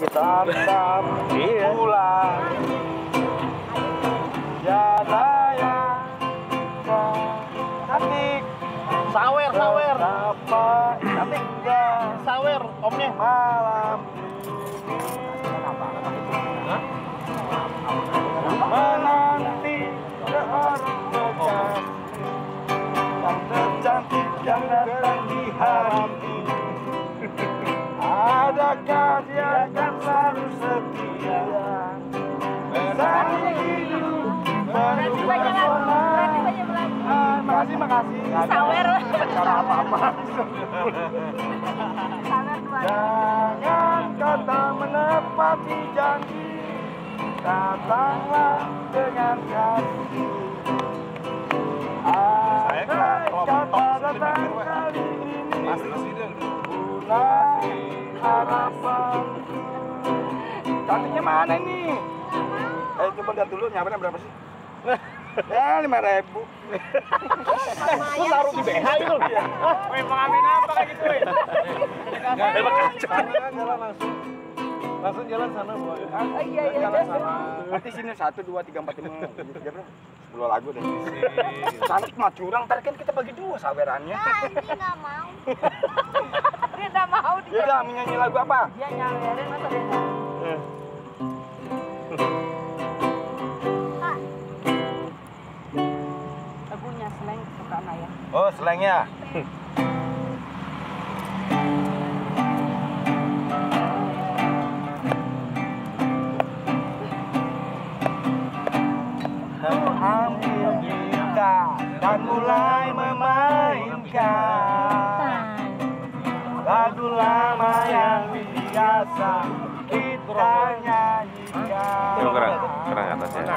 Kita tetap pulang. Jadaya Cantik. Sawer, sawer. Apa Cantik enggak Sawer, omnya. malam. Menanti seorang kekasih yang tercantik yang datang di hari ini. Adakah dia akan selalu setia. Bersama hidup penuh pesona Ah, makasih makasih. Sawer. cara apa apa Sawer dua. Jangan kata menepati janji. Datanglah dengan kasih. Saya Andai kata datang kali ini. Mulai harapan Cantiknya mana ini? Eh coba lihat dulu nyabernya berapa sih? ya lima ribu Lu taruh di BH itu. Woi, pengamen apa kayak gitu, woi? Emang kacau. Jalan langsung Langsung jalan sana boy Oh iya iya. Jalan sana Nanti sini satu dua tiga empat lima tiga berapa? Sepuluh lagu deh Sana cuma curang, ntar kan kita bagi dua sawerannya Ah, dia nggak mau. dia nggak mau dia. Udah, mau nyanyi lagu apa? Dia nyawerin masa dia Oh, selengnya Ambil gitar dan mulai memainkan lagu lama yang biasa kita nyanyikan. Coba kerang, kerang atasnya.